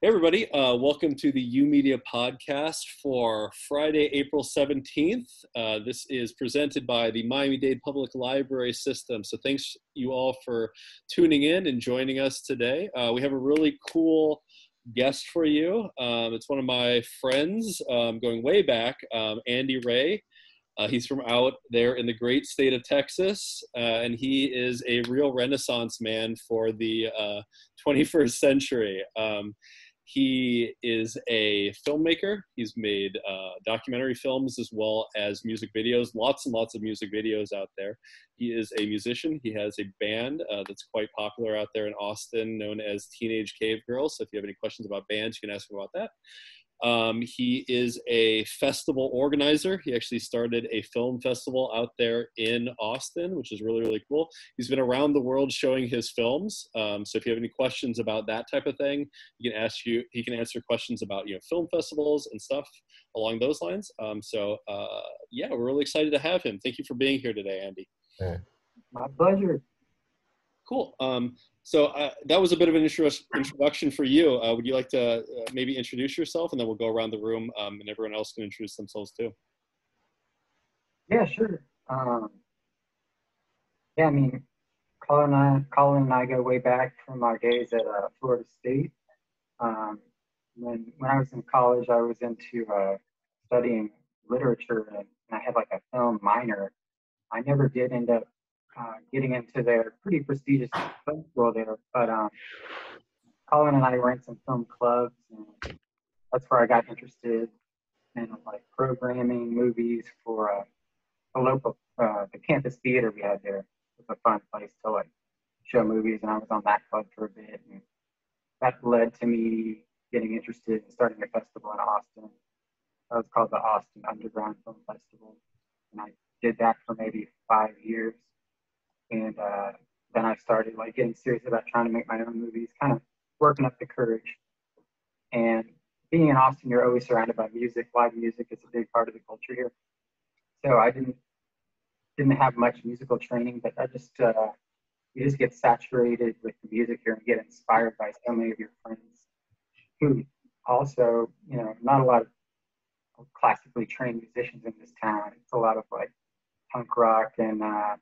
Hey everybody, uh, welcome to the YOUmedia podcast for Friday, April 17th. Uh, this is presented by the Miami-Dade Public Library System. So thanks you all for tuning in and joining us today. Uh, we have a really cool guest for you. Um, it's one of my friends um, going way back, um, Andy Ray. Uh, he's from out there in the great state of Texas, uh, and he is a real renaissance man for the 21st uh, century. He is a filmmaker. He's made uh, documentary films as well as music videos, lots and lots of music videos out there. He is a musician. He has a band uh, that's quite popular out there in Austin known as Teenage Cave Girls. So if you have any questions about bands, you can ask him about that. Um, he is a festival organizer. He actually started a film festival out there in Austin, which is really, really cool. He's been around the world showing his films. Um, so if you have any questions about that type of thing, he can ask you, he can answer questions about, you know, film festivals and stuff along those lines. Um, so uh, yeah, we're really excited to have him. Thank you for being here today, Andy. My pleasure. Cool. So uh, that was a bit of an intro- introduction for you. Uh, would you like to uh, maybe introduce yourself, and then we'll go around the room, um, and everyone else can introduce themselves too. Yeah, sure. Um, yeah, I mean, Colin and I, Colin and I go way back from our days at uh, Florida State. Um, when when I was in college, I was into uh, studying literature, and I had like a film minor. I never did end up uh, getting into their pretty prestigious film school there. But um, Colin and I were in some film clubs, and that's where I got interested in like programming movies for uh, a local uh, the campus theater we had there. It was a fun place to like show movies, and I was on that club for a bit, and that led to me getting interested in starting a festival in Austin. That was called the Austin Underground Film Festival, and I did that for maybe five years and uh, then I started like getting serious about trying to make my own movies, kind of working up the courage. And being in Austin, you're always surrounded by music. Live music is a big part of the culture here. So I didn't didn't have much musical training, but I just uh, you just get saturated with the music here and get inspired by so many of your friends who also, you know, not a lot of classically trained musicians in this town. It's a lot of like punk rock and uh,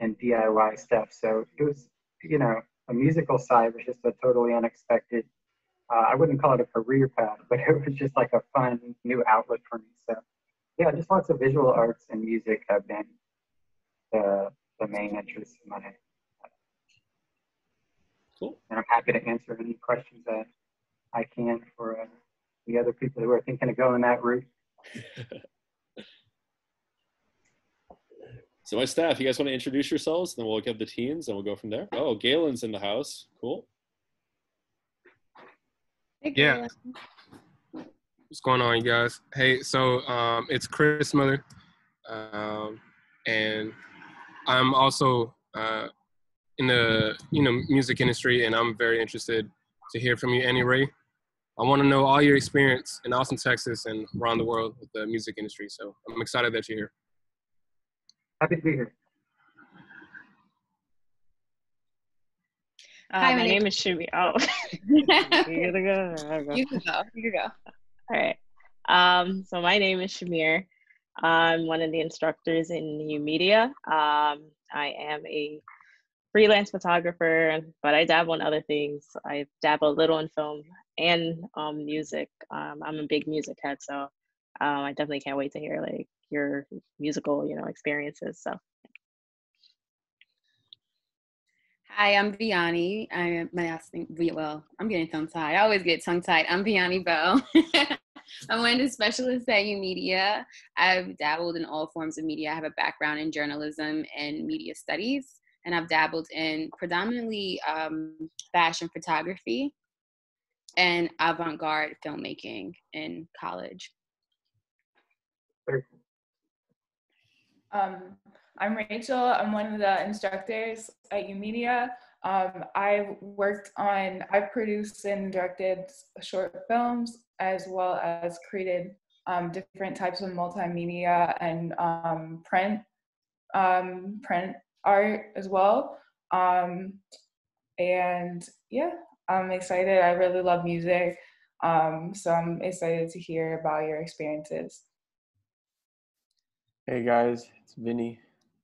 and DIY stuff. So it was, you know, a musical side was just a totally unexpected. Uh, I wouldn't call it a career path, but it was just like a fun new outlet for me. So yeah, just lots of visual arts and music have been the the main interests of my. Cool. And I'm happy to answer any questions that I can for uh, the other people who are thinking of going that route. So my staff, you guys want to introduce yourselves, then we'll get the teens and we'll go from there. Oh, Galen's in the house. Cool. Hey, yeah. What's going on, you guys? Hey, so um, it's Chris Miller, um, and I'm also uh, in the you know music industry, and I'm very interested to hear from you, Andy Ray. I want to know all your experience in Austin, Texas, and around the world with the music industry. So I'm excited that you're here. Happy to be here. Uh, Hi, my, name is Shimi. Oh, you gotta go. You can go. You can go. All right. Um, so my name is Shamir. I'm one of the instructors in YOUmedia. Um, I am a freelance photographer, but I dabble in other things. I dabble a little in film and um, music. Um, I'm a big music head, so um, I definitely can't wait to hear like your musical, you know, experiences. So. Hi, I'm Vianney. I'm my last name. Well, I'm getting tongue tied. I always get tongue tied. I'm Vianney Bell. I'm one of the specialists at YOUmedia. I've dabbled in all forms of media. I have a background in journalism and media studies, and I've dabbled in predominantly um, fashion photography and avant-garde filmmaking in college. Very cool. Um, I'm Rachel. I'm one of the instructors at YOUmedia. Um, I've worked on, I've produced and directed short films as well as created um, different types of multimedia and um, print um, print art as well. Um, and yeah, I'm excited. I really love music. Um, so I'm excited to hear about your experiences. Hey guys, it's Vinny,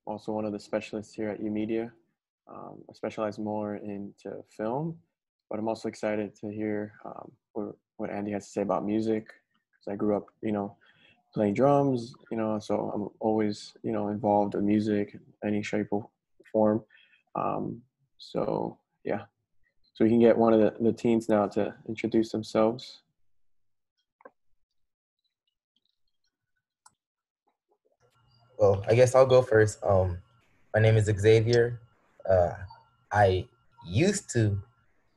also one of the specialists here at YOUmedia. Um, I specialize more into film, but I'm also excited to hear um, what, what Andy has to say about music because I grew up, you know, playing drums, you know, so I'm always, you know, involved in music, any shape or form. Um, so yeah, so we can get one of the, the teens now to introduce themselves. Well, I guess I'll go first. Um, my name is Xavier. Uh, I used to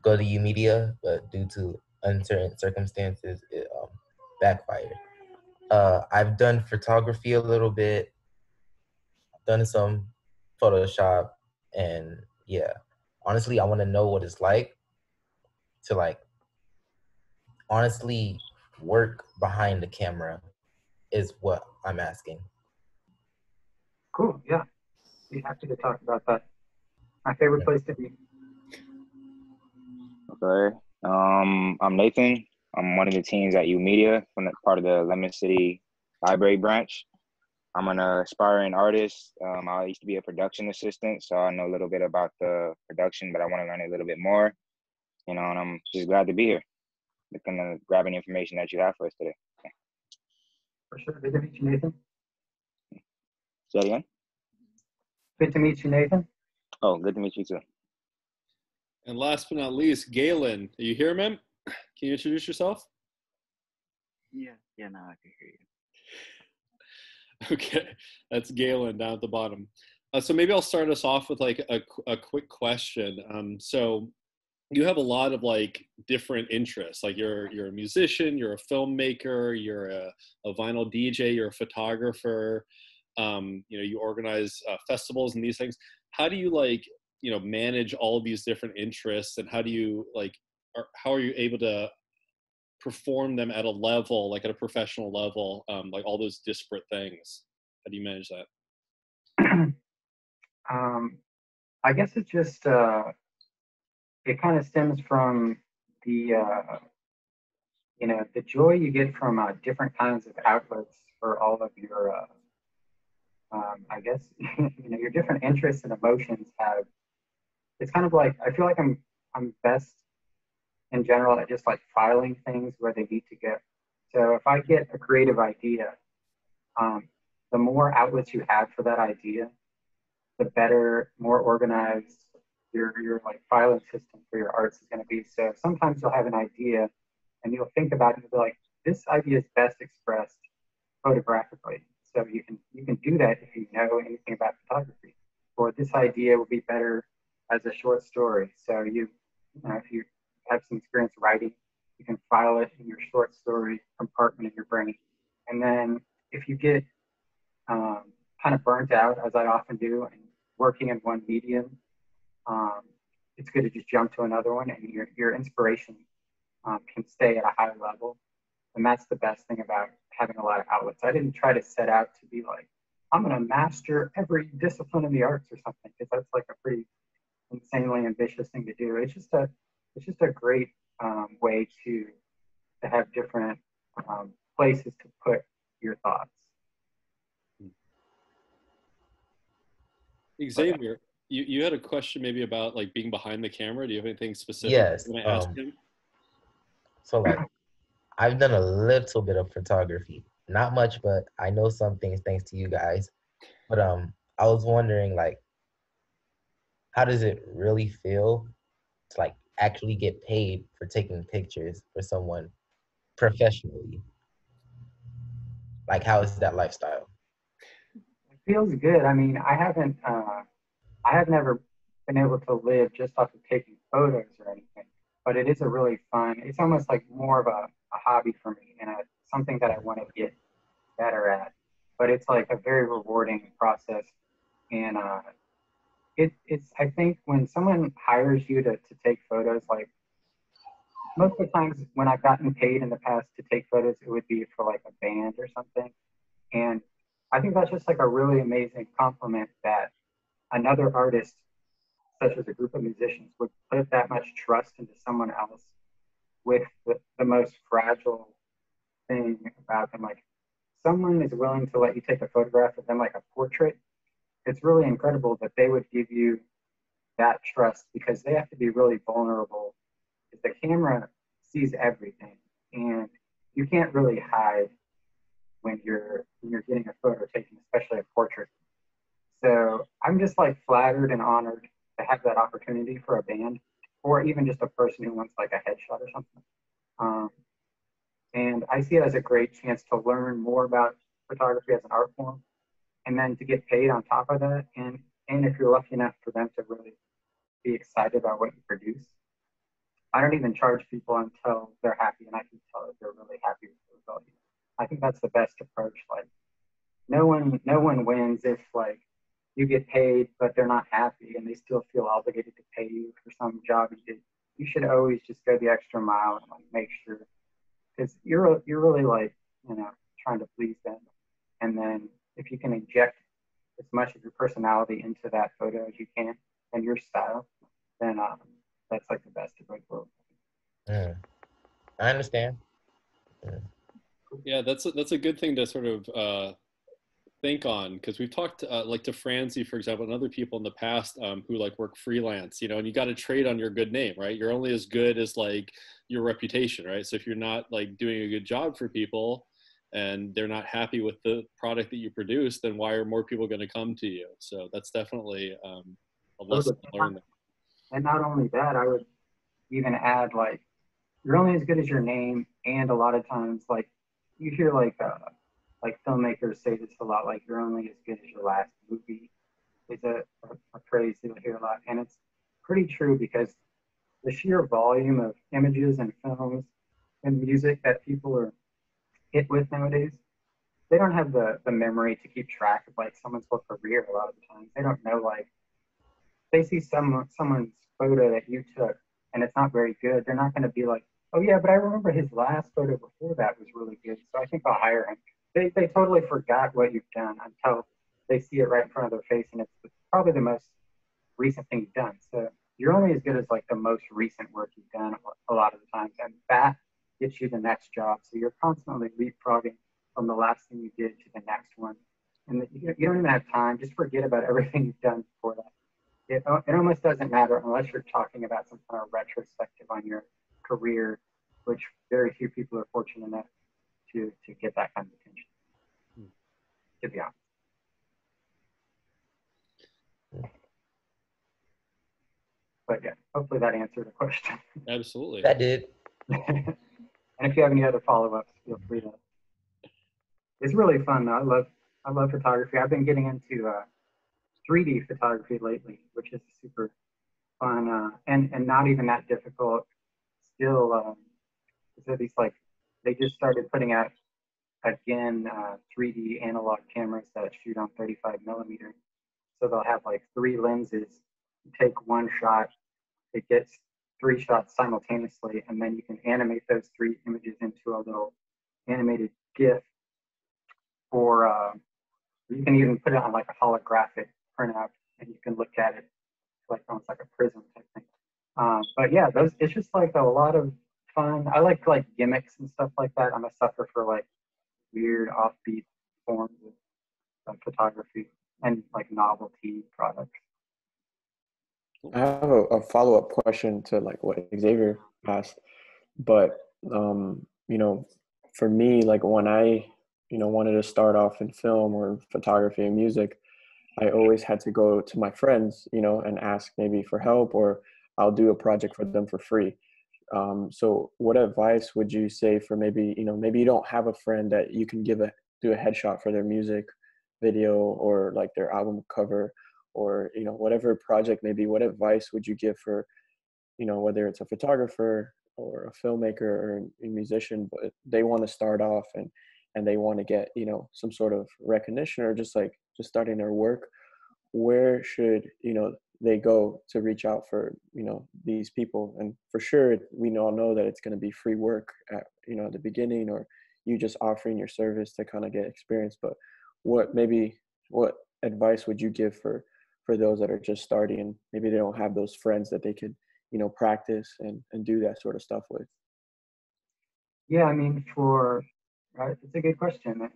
go to YOUmedia, but due to uncertain circumstances, it um, backfired. Uh, I've done photography a little bit, done some Photoshop, and yeah, honestly, I want to know what it's like to like honestly work behind the camera is what I'm asking. Cool. Yeah. Be happy to talk about that. My favorite place to be. Okay. Um, I'm Nathan. I'm one of the teams at YOUmedia from the part of the Lemon City Library branch. I'm an aspiring artist. Um, I used to be a production assistant, so I know a little bit about the production, but I want to learn a little bit more. You know, and I'm just glad to be here, looking to grab any information that you have for us today. For sure. Good to meet you, Nathan. Say that again? Good to meet you, Nathan. Oh, good to meet you too. And last but not least, Galen. Are you here, man? Can you introduce yourself? Yeah, yeah, now I can hear you. Okay, that's Galen down at the bottom. Uh, so maybe I'll start us off with like a, a quick question. Um, so you have a lot of like different interests. Like you're you're a musician, you're a filmmaker, you're a, a vinyl DJ, you're a photographer. Um, you know, you organize uh, festivals and these things. How do you like you know manage all these different interests, and how do you like? Are, how are you able to perform them at a level, like at a professional level, um, like all those disparate things? How do you manage that? um, I guess it just uh, it kind of stems from the uh, you know the joy you get from uh, different kinds of outlets for all of your uh, um, I guess you know your different interests and emotions have. It's kind of like I feel like I'm I'm best in general at just like filing things where they need to go. So if I get a creative idea, um, the more outlets you have for that idea, the better, more organized your your like filing system for your arts is going to be. So sometimes you'll have an idea, and you'll think about it and be like, this idea is best expressed photographically. So you can you can do that if you know anything about photography. Or this idea would be better as a short story. So you, you know, if you have some experience writing, you can file it in your short story compartment in your brain. And then if you get um, kind of burnt out, as I often do, and working in one medium, um, it's good to just jump to another one, and your your inspiration um, can stay at a high level. And that's the best thing about having a lot of outlets. I didn't try to set out to be like, I'm going to master every discipline in the arts or something, because that's like a pretty insanely ambitious thing to do. It's just a it's just a great um, way to to have different um, places to put your thoughts. Xavier, you, you had a question maybe about like being behind the camera. Do you have anything specific Yes, you want to ask um, him? So like I've done a little bit of photography. Not much, but I know some things thanks to you guys. But um I was wondering like how does it really feel to like actually get paid for taking pictures for someone professionally? Like how is that lifestyle? It feels good. I mean, I haven't, uh, I have never been able to live just off of taking photos or anything, but it is a really fun. It's almost like more of a, a hobby for me and a, something that I want to get better at. But it's like a very rewarding process, and uh, it, it's I think when someone hires you to, to take photos, like most of the times when I've gotten paid in the past to take photos, it would be for like a band or something. And I think that's just like a really amazing compliment that another artist such as a group of musicians, would put that much trust into someone else with the, the most fragile thing about them. Like someone is willing to let you take a photograph of them like a portrait. It's really incredible that they would give you that trust because they have to be really vulnerable. The camera sees everything and you can't really hide when you're when you're getting a photo taken, especially a portrait. So I'm just like flattered and honored to have that opportunity for a band or even just a person who wants like a headshot or something. Um, and I see it as a great chance to learn more about photography as an art form and then to get paid on top of that. And, and if you're lucky enough for them to really be excited about what you produce, I don't even charge people until they're happy and I can tell if they're really happy with the result. I think that's the best approach. Like no one, no one wins if like you get paid, but they're not happy and they still feel obligated to pay you for some job you did. You should always just go the extra mile and like make sure because you're you're really like you know trying to please them, and then if you can inject as much of your personality into that photo as you can and your style, then um, that's like the best of both worlds. Mm. I understand. Mm. Yeah, that's a, that's a good thing to sort of uh, think on because we've talked uh, like to Francie, for example, and other people in the past um, who like work freelance, you know, and you got to trade on your good name, right? You're only as good as like your reputation, right? So if you're not like doing a good job for people and they're not happy with the product that you produce, then why are more people going to come to you? So that's definitely um, a lesson to learn. There. And not only that, I would even add like you're only as good as your name, and a lot of times like you hear like uh, like filmmakers say this a lot, like you're only as good as your last movie is a, a, phrase you'll hear a lot. And it's pretty true because the sheer volume of images and films and music that people are hit with nowadays, they don't have the, the memory to keep track of like someone's whole career a lot of the times. They don't know like they see some someone's photo that you took and it's not very good, they're not gonna be like, Oh yeah, but I remember his last photo before that was really good, so I think I'll hire him they, they totally forgot what you've done until they see it right in front of their face and it's probably the most recent thing you've done. So you're only as good as like the most recent work you've done a lot of the times and that gets you the next job. So you're constantly leapfrogging from the last thing you did to the next one and you, don't even have time. Just forget about everything you've done before that. It, it almost doesn't matter unless you're talking about some kind of retrospective on your career which very few people are fortunate enough to to get that kind of attention. Hmm. To be honest. But yeah, hopefully that answered the question. Absolutely. That did. and if you have any other follow-ups, feel free to. It's really fun. Though. I love I love photography. I've been getting into uh, 3D photography lately, which is super fun uh, and and not even that difficult. Still, um, so these like they just started putting out again uh, 3D analog cameras that shoot on 35 millimeter. So they'll have like three lenses. You take one shot, it gets three shots simultaneously, and then you can animate those three images into a little animated GIF. Or uh, you can even put it on like a holographic printout, and you can look at it like almost like a prism type thing. Um, but yeah, those it's just like a lot of fun. I like like gimmicks and stuff like that. I'm a sucker for like weird offbeat forms of, photography and like novelty products. I have a, a follow up question to like what Xavier asked, but um, you know, for me, like when I you know wanted to start off in film or photography and music, I always had to go to my friends, you know, and ask maybe for help or I'll do a project for them for free. Um, so what advice would you say for maybe, you know, maybe you don't have a friend that you can give a, do a headshot for their music video or like their album cover or, you know, whatever project maybe, what advice would you give for, you know, whether it's a photographer or a filmmaker or a musician, but they want to start off and, and they want to get, you know, some sort of recognition or just like just starting their work, where should, you know, they go to reach out for you know these people. And for sure we all know that it's going to be free work at you know at the beginning or you just offering your service to kind of get experience. But what maybe what advice would you give for for those that are just starting? And maybe they don't have those friends that they could you know practice and and do that sort of stuff with. Yeah, I mean, for uh, it's a good question,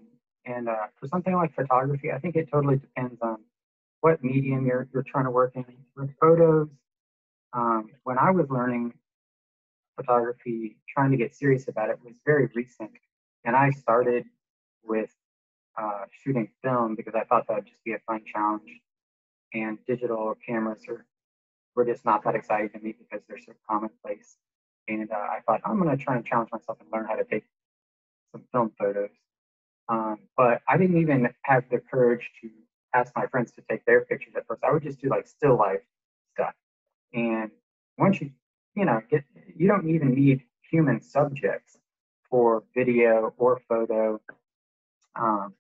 and, uh, for something like photography, I think it totally depends on what medium you're you're trying to work in. With photos, um, when I was learning photography, trying to get serious about it was very recent, and I started with uh, shooting film because I thought that would just be a fun challenge, and digital cameras are were just not that exciting to me because they're so commonplace. And uh, I thought I'm going to try and challenge myself and learn how to take some film photos. Um, but I didn't even have the courage to ask my friends to take their pictures at first. I would just do like still life stuff. And once you, you know, get, you don't even need human subjects for video or photo. Um,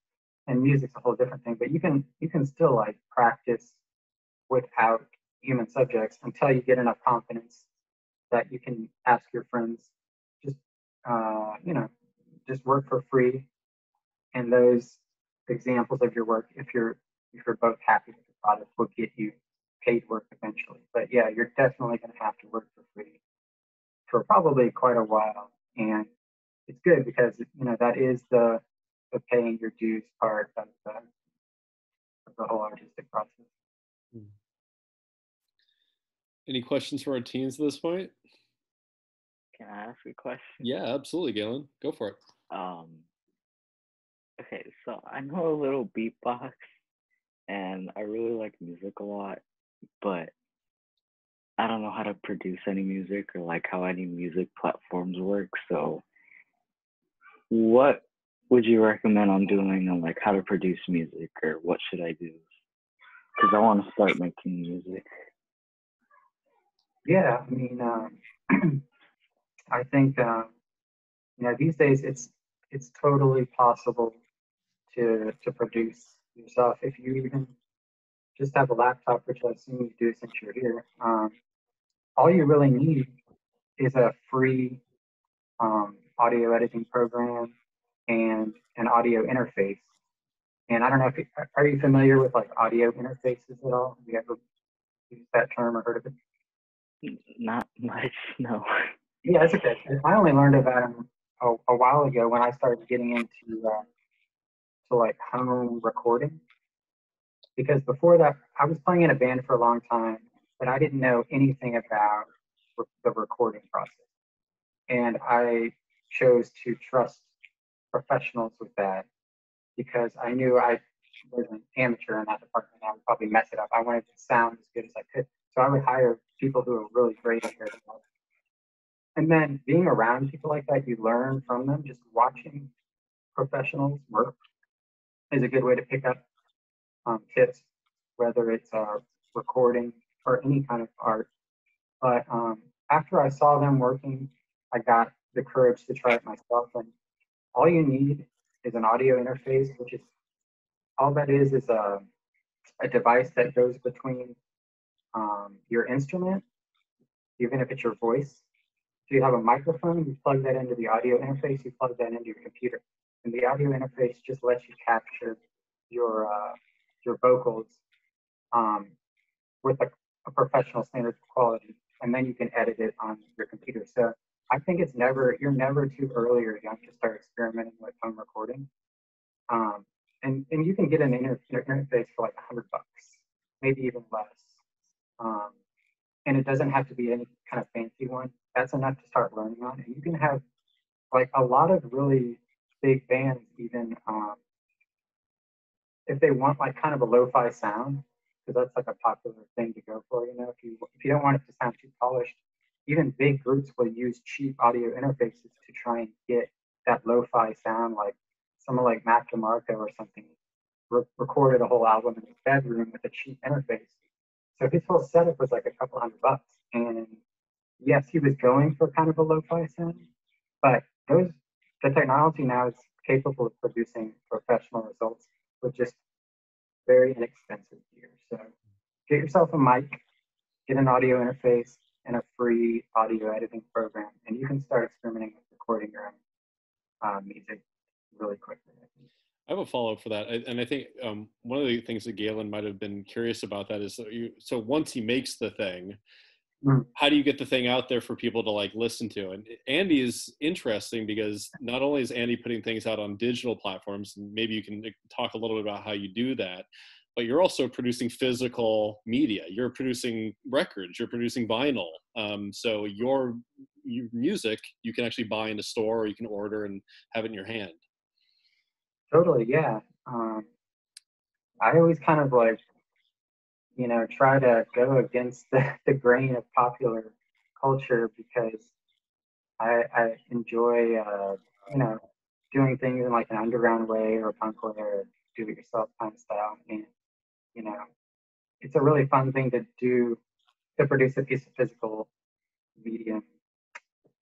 and music's a whole different thing, but you can you can still like practice without human subjects until you get enough confidence that you can ask your friends just uh, you know just work for free and those examples of your work if you're if you're both happy with the product will get you paid work eventually but yeah you're definitely going to have to work for free for probably quite a while and it's good because you know that is the the paying your dues part of the, of the whole artistic process Any questions for our teens at this point? Can I ask a question? Yeah, absolutely, Galen. Go for it. Um. Okay, so I know a little beatbox, and I really like music a lot, but I don't know how to produce any music or like how any music platforms work. So, what would you recommend on doing on like how to produce music or what should I do? Because I want to start making music. Yeah, I mean, um, I think uh, you know these days it's it's totally possible to to produce yourself if you even just have a laptop, which I assume you do since you're here. Um, all you really need is a free um, audio editing program and an audio interface. And I don't know if you, are you familiar with like audio interfaces at all? Have you ever used that term or heard of it? Not much, no. Yeah, that's okay. I only learned about them a, a while ago when I started getting into uh, to like home recording. Because before that, I was playing in a band for a long time, but I didn't know anything about the recording process. And I chose to trust professionals with that because I knew I was an amateur in that department. I would probably mess it up. I wanted to sound as good as I could. So I would hire people who are really great at their job. And then being around people like that, you learn from them. Just watching professionals work is a good way to pick up um, tips, whether it's uh, recording or any kind of art. But um, after I saw them working, I got the courage to try it myself. And all you need is an audio interface, which is all that is is a, a device that goes between um, your instrument, even if it's your voice. So you have a microphone, you plug that into the audio interface, you plug that into your computer. And the audio interface just lets you capture your uh, your vocals um, with a, a professional standard quality, and then you can edit it on your computer. So I think it's never you're never too early or young to start experimenting with home recording. Um, and and you can get an inter- interface for like a hundred bucks, maybe even less. Um, and it doesn't have to be any kind of fancy one. That's enough to start learning on, and you can have like a lot of really big bands even um, if they want like kind of a lo-fi sound because that's like a popular thing to go for you know if you if you don't want it to sound too polished even big groups will use cheap audio interfaces to try and get that lo-fi sound like someone like Mac DeMarco or something re- recorded a whole album in his bedroom with a cheap interface. So his whole setup was like a couple hundred bucks and yes he was going for kind of a lo-fi sound but those the technology now is capable of producing professional results with just very inexpensive gear. So get yourself a mic, get an audio interface, and a free audio editing program, and you can start experimenting with recording your own uh, music really quickly. I have a follow up for that, I, and I think um, one of the things that Galen might have been curious about that is that you. So once he makes the thing, Mm. how do you get the thing out there for people to like listen to? And Andy is interesting because not only is Andy putting things out on digital platforms, maybe you can talk a little bit about how you do that, but you're also producing physical media. You're producing records. You're producing vinyl. Um, so your, your music you can actually buy in a store, or you can order and have it in your hand. Totally, yeah. Um, I always kind of like, you know, try to go against the, the grain of popular culture because I, I enjoy, uh, you know, doing things in like an underground way or punk way or do it yourself kind of style. And, you know, it's a really fun thing to do to produce a piece of physical medium.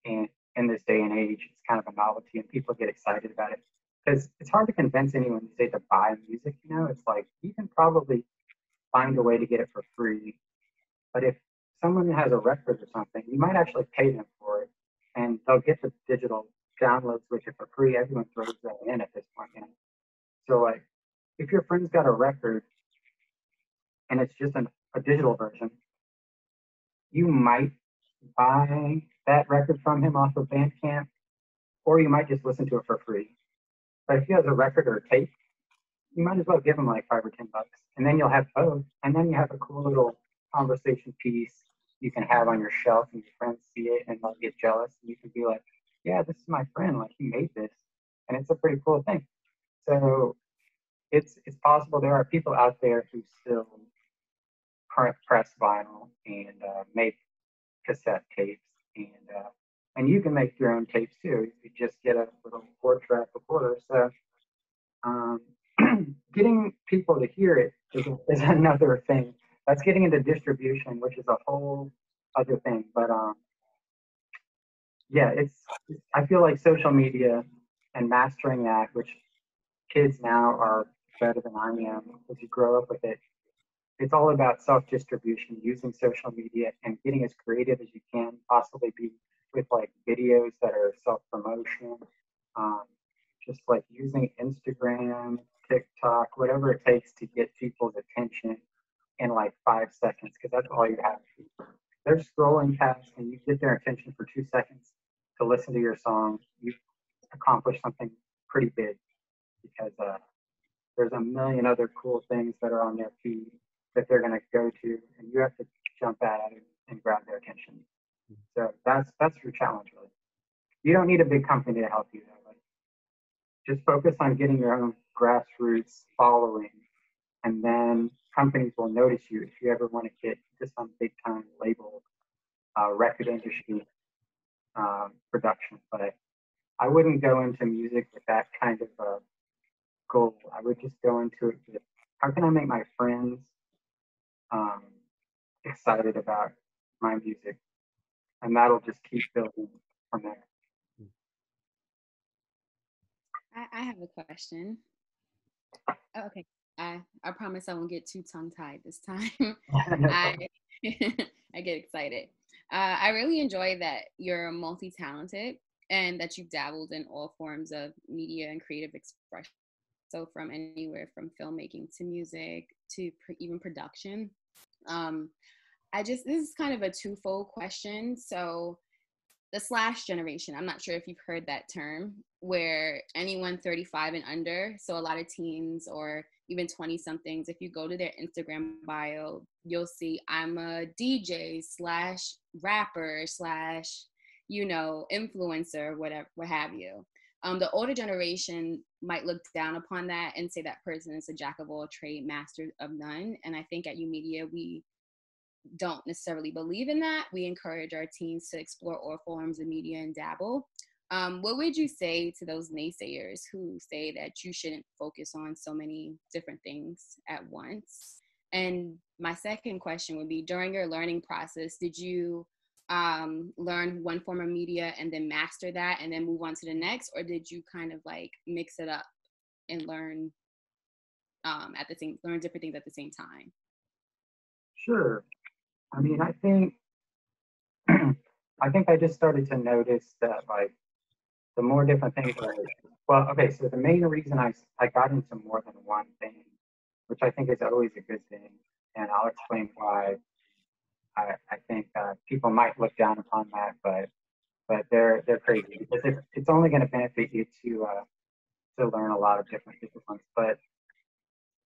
And in this day and age, it's kind of a novelty and people get excited about it because it's hard to convince anyone to say to buy music. You know, it's like you can probably find a way to get it for free, but if someone has a record or something, you might actually pay them for it, and they'll get the digital downloads with it for free. Everyone throws that in at this point. Know? So like, if your friend's got a record and it's just an, a digital version, you might buy that record from him off of Bandcamp, or you might just listen to it for free. But if he has a record or a tape, you might as well give them like five or ten bucks, and then you'll have both, and then you have a cool little conversation piece you can have on your shelf, and your friends see it and they'll get jealous, and you can be like, "Yeah, this is my friend. Like he made this, and it's a pretty cool thing." So it's it's possible there are people out there who still pre- press vinyl and uh, make cassette tapes, and uh, and you can make your own tapes too. You just get a little four track recorder. So um, getting people to hear it is, is another thing. That's getting into distribution, which is a whole other thing. But um, yeah, it's. I feel like social media and mastering that, which kids now are better than I am because you grow up with it. It's all about self-distribution, using social media and getting as creative as you can possibly be with like videos that are self-promotion, um, just like using Instagram, TikTok, whatever it takes to get people's attention in like five seconds, because that's all you have. They're scrolling past and you get their attention for two seconds to listen to your song. You've accomplished something pretty big because uh, there's a million other cool things that are on their feed that they're going to go to, and you have to jump at it and grab their attention. So that's that's your challenge, really. You don't need a big company to help you though. Like, just focus on getting your own grassroots following, and then companies will notice you if you ever want to get into some big time label, uh, record industry um, production. But I wouldn't go into music with that kind of a goal. I would just go into it with how can I make my friends um, excited about my music, and that'll just keep building from there. I have a question. Oh, okay. I, I promise I won't get too tongue tied this time. I, I get excited. Uh, I really enjoy that you're multi talented and that you've dabbled in all forms of media and creative expression. So, from anywhere from filmmaking to music to pr- even production. Um, I just, this is kind of a twofold question. So, the slash generation, I'm not sure if you've heard that term, where anyone 35 and under, so a lot of teens or even 20 somethings, if you go to their Instagram bio, you'll see I'm a DJ slash rapper slash, you know, influencer, whatever, what have you. Um, the older generation might look down upon that and say that person is a jack of all trade, master of none. And I think at YOUmedia, we don't necessarily believe in that. We encourage our teens to explore all forms of media and dabble. Um, what would you say to those naysayers who say that you shouldn't focus on so many different things at once? And my second question would be during your learning process, did you um, learn one form of media and then master that and then move on to the next? Or did you kind of like mix it up and learn um, at the same, learn different things at the same time? Sure. I mean, I think I think I just started to notice that like the more different things I, well, okay, so the main reason I, I got into more than one thing, which I think is always a good thing, and I'll explain why I, I think uh, people might look down upon that, but but they're they're crazy because it's, it's only going to benefit you to uh, to learn a lot of different disciplines. But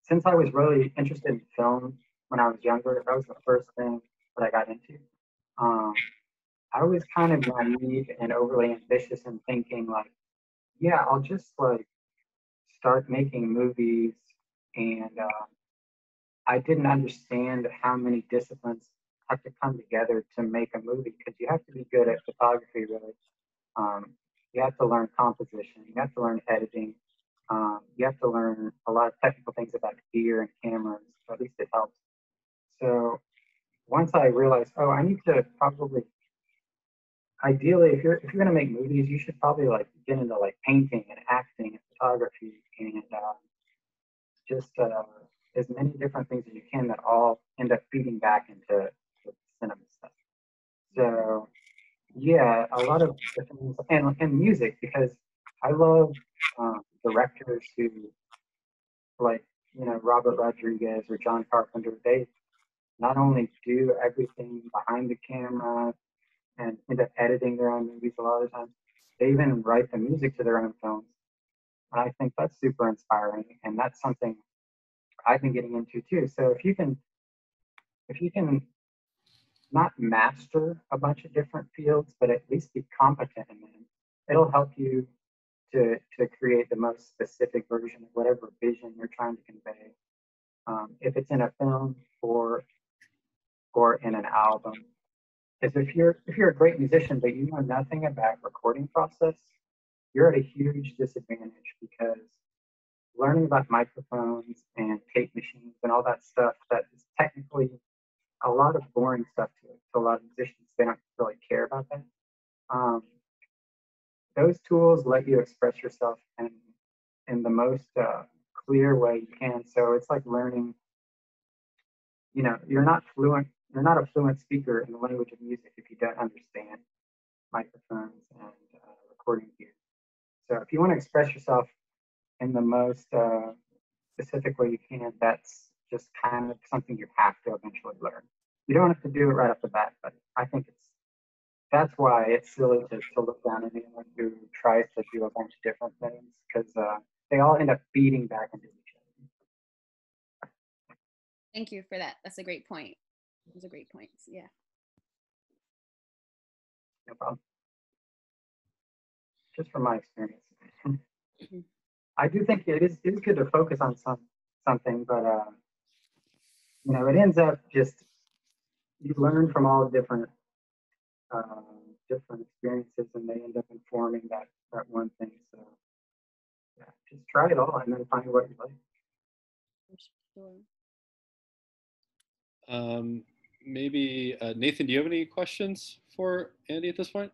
since I was really interested in film when I was younger, that was the first thing that I got into. Um, I was kind of naive and overly ambitious in thinking like, yeah, I'll just like start making movies, and uh, I didn't understand how many disciplines have to come together to make a movie because you have to be good at photography, really. Um, you have to learn composition. You have to learn editing. Um, you have to learn a lot of technical things about gear and cameras. At least it helps. So once I realized, oh, I need to probably, ideally, if you're if you're gonna make movies, you should probably like get into like painting and acting and photography and uh, just uh, as many different things as you can that all end up feeding back into cinema stuff. So yeah, a lot of things and and music because I love um, directors who like you know Robert Rodriguez or John Carpenter. They not only do everything behind the camera and end up editing their own movies a lot of the time, they even write the music to their own films. And I think that's super inspiring, and that's something I've been getting into too. So if you can, if you can not master a bunch of different fields, but at least be competent in them, it'll help you to, to create the most specific version of whatever vision you're trying to convey. Um, if it's in a film or or in an album. is if you're if you're a great musician but you know nothing about recording process, you're at a huge disadvantage because learning about microphones and tape machines and all that stuff that is technically a lot of boring stuff to, to a lot of musicians. They don't really care about that. Um, those tools let you express yourself in in the most uh, clear way you can. So it's like learning. You know, you're not fluent. You're not a fluent speaker in the language of music if you don't understand microphones and uh, recording gear. So if you want to express yourself in the most uh, specific way you can, that's just kind of something you have to eventually learn. You don't have to do it right off the bat, but I think it's that's why it's silly to, to look down at anyone who tries to do a bunch of different things because uh, they all end up feeding back into each other. Thank you for that. That's a great point. Those are great points. Yeah. No problem. Just from my experience. Mhm. I do think it is, it is good to focus on some something, but uh, you know, it ends up just you learn from all the different um, different experiences, and they end up informing that that one thing. So yeah, just try it all, and then find what you like. For sure. Um, maybe uh, Nathan, do you have any questions for Andy at this point?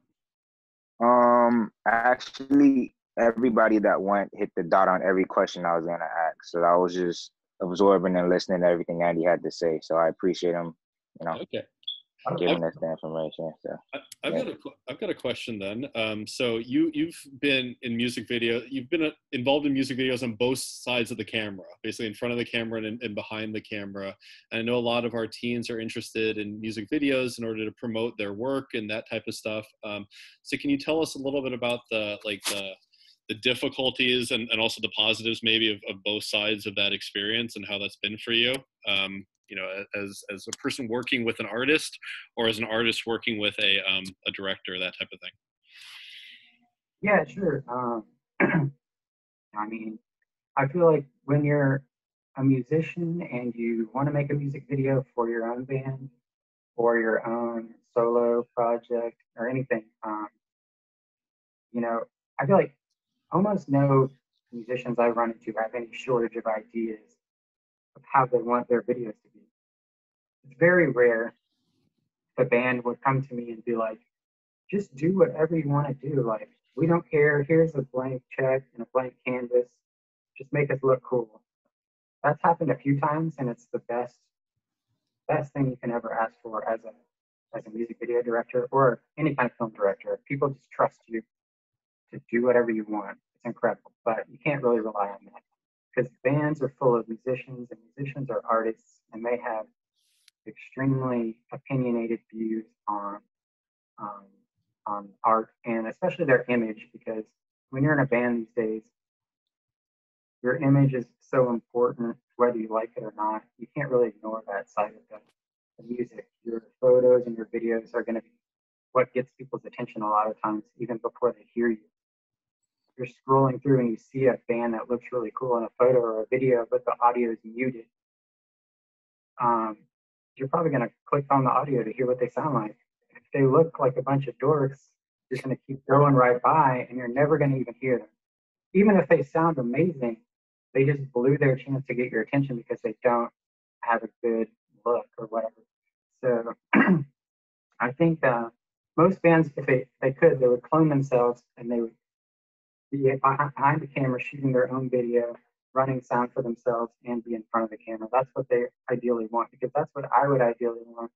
Um, actually, everybody that went hit the dot on every question I was gonna ask. So I was just absorbing and listening to everything Andy had to say. So I appreciate him, you know, Okay. Giving us the information. So I- I've Yeah. got a I've got a question then. Um, so you you've been in music video. You've been uh, involved in music videos on both sides of the camera, basically in front of the camera and, and behind the camera. And I know a lot of our teens are interested in music videos in order to promote their work and that type of stuff. Um, so can you tell us a little bit about the like the the difficulties and, and also the positives maybe of, of both sides of that experience and how that's been for you um, you know as as a person working with an artist or as an artist working with a um, a director that type of thing Yeah, sure. Um, I mean, I feel like when you're a musician and you want to make a music video for your own band or your own solo project or anything, um, you know, I feel like almost no musicians I run into have any shortage of ideas of how they want their videos to be. It's very rare the band would come to me and be like, just do whatever you want to do. Like, we don't care. Here's a blank check and a blank canvas. Just make us look cool. That's happened a few times, and it's the best, best thing you can ever ask for as a as a music video director or any kind of film director. People just trust you to do whatever you want. It's incredible, but you can't really rely on that because bands are full of musicians and musicians are artists and they have extremely opinionated views on um, on art and especially their image because when you're in a band these days, your image is so important whether you like it or not. You can't really ignore that side of the, the music. Your photos and your videos are going to be what gets people's attention a lot of times, even before they hear you. You're scrolling through and you see a band that looks really cool in a photo or a video, but the audio is muted. Um, you're probably going to click on the audio to hear what they sound like. If they look like a bunch of dorks, you're going to keep going right by and you're never going to even hear them. Even if they sound amazing, they just blew their chance to get your attention because they don't have a good look or whatever. So I think uh, most bands, if they, they could, they would clone themselves and they would be behind the camera shooting their own video, running sound for themselves, and be in front of the camera. That's what they ideally want because that's what I would ideally want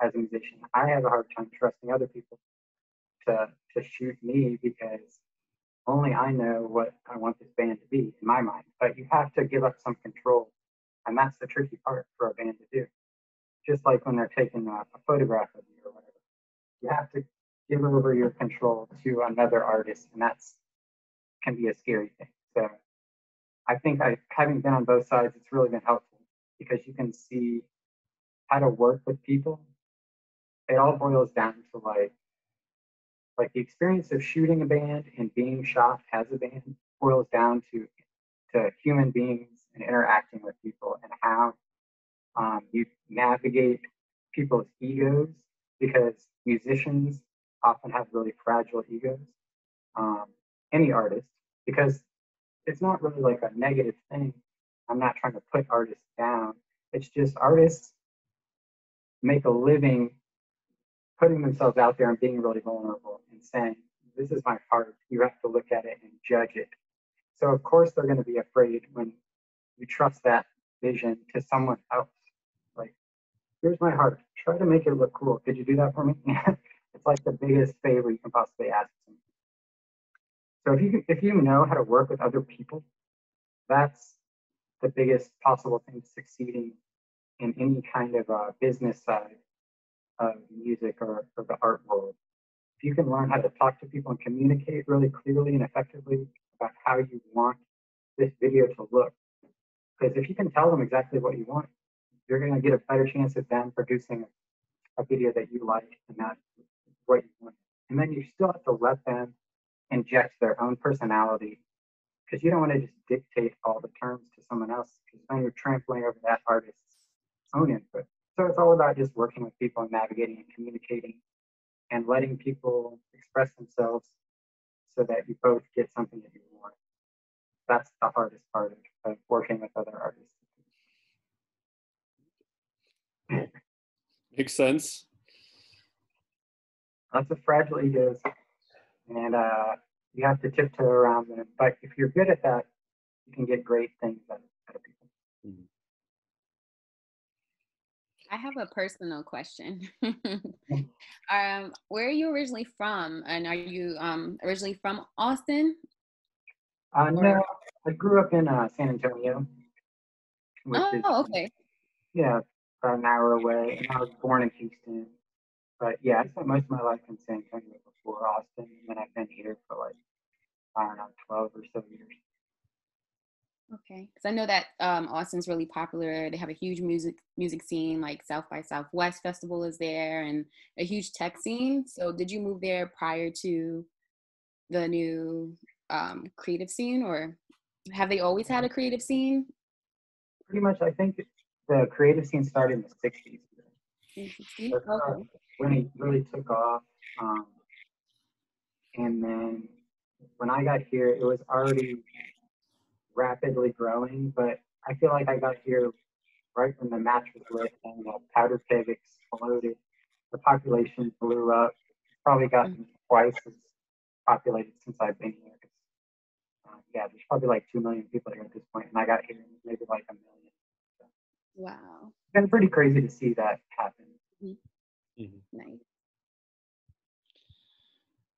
as a musician. I have a hard time trusting other people to to shoot me because only I know what I want this band to be in my mind. But you have to give up some control, and that's the tricky part for a band to do. Just like when they're taking a, a photograph of you or whatever, you have to give over your control to another artist, and that's can be a scary thing. So I think I, having been on both sides, it's really been helpful because you can see how to work with people. It all boils down to like like the experience of shooting a band and being shot as a band boils down to to human beings and interacting with people and how um, you navigate people's egos because musicians often have really fragile egos um, any artist because it's not really like a negative thing i'm not trying to put artists down it's just artists make a living putting themselves out there and being really vulnerable and saying, This is my heart. You have to look at it and judge it. So, of course, they're going to be afraid when you trust that vision to someone else. Like, here's my heart. Try to make it look cool. Could you do that for me? it's like the biggest favor you can possibly ask someone. So if you if you know how to work with other people, that's the biggest possible thing to succeeding in any kind of uh, business side of music or, or the art world. If you can learn how to talk to people and communicate really clearly and effectively about how you want this video to look, because if you can tell them exactly what you want, you're going to get a better chance of them producing a video that you like and that's what you want. And then you still have to let them inject their own personality because you don't want to just dictate all the terms to someone else because then you're trampling over that artist's own input. So it's all about just working with people and navigating and communicating and letting people express themselves so that you both get something that you want. That's the hardest part of, of working with other artists. Makes sense. Lots of fragile egos, and uh, you have to tiptoe around them. But if you're good at that, you can get great things out of people. Mm-hmm. I have a personal question. um, where are you originally from? And are you um, originally from Austin? Uh, no, I grew up in uh, San Antonio. oh, is, okay. Yeah, about an hour away. And I was born in Houston. But yeah, I spent most of my life in San Antonio before Austin. And then I've been here for like, I don't know, 12 or so years. Okay, because I know that um, Austin's really popular. They have a huge music music scene, like South by Southwest Festival is there, and a huge tech scene. So, did you move there prior to the new um, creative scene, or have they always had a creative scene? Pretty much, I think the creative scene started in the '60s. Okay. When it really took off, um, and then when I got here, it was already rapidly growing, but I feel like I got here right when the match was lit and the powder keg exploded. The population blew up. It's probably gotten mm-hmm. twice as populated since I've been here. Uh, yeah, there's probably like two million people here at this point, and I got here maybe like a million. So wow, it's been pretty crazy to see that happen. Mm-hmm. Mm-hmm. Nice.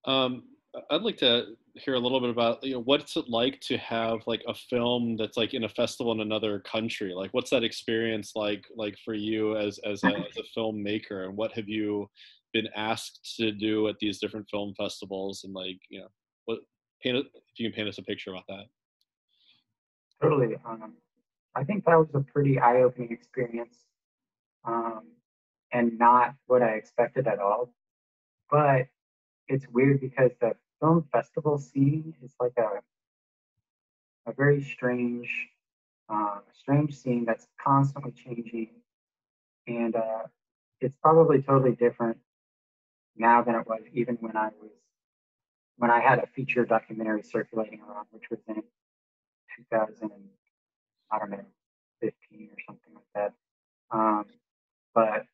Um, I'd like to hear a little bit about you know what's it like to have like a film that's like in a festival in another country. Like, what's that experience like like for you as as a, as a filmmaker, and what have you been asked to do at these different film festivals, and like you know what paint if you can paint us a picture about that. Totally. Um, I think that was a pretty eye-opening experience, um, and not what I expected at all. But it's weird because the film festival scene is like a a very strange, uh, strange scene that's constantly changing, and uh, it's probably totally different now than it was even when I was when I had a feature documentary circulating around, which was in 2000, I don't know, 15 or something like that. Um, but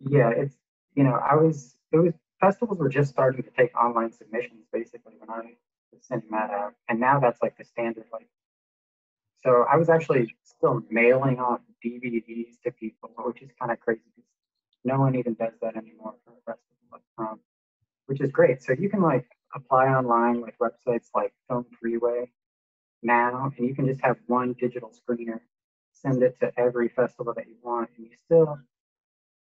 yeah, it's you know, I was it was festivals were just starting to take online submissions basically when I was sending that out, and now that's like the standard. Like, so I was actually still mailing off DVDs to people, which is kind of crazy because no one even does that anymore for a festival, um, which is great. So you can like apply online with websites like Film Freeway now, and you can just have one digital screener, send it to every festival that you want, and you still.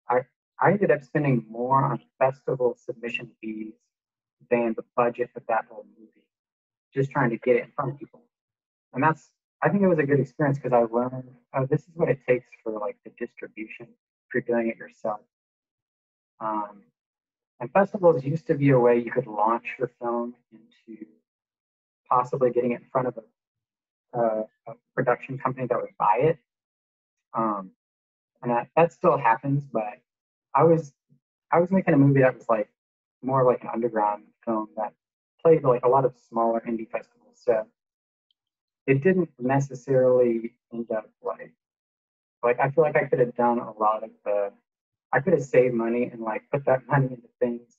I I ended up spending more on festival submission fees than the budget of that whole movie, just trying to get it in front of people. And that's, I think it was a good experience because I learned oh, this is what it takes for like the distribution if you're doing it yourself. Um, and festivals used to be a way you could launch your film into possibly getting it in front of a, a, a production company that would buy it. Um, and that, that still happens, but I was I was making a movie that was like more like an underground film that played like a lot of smaller indie festivals. So it didn't necessarily end up like like I feel like I could have done a lot of the I could have saved money and like put that money into things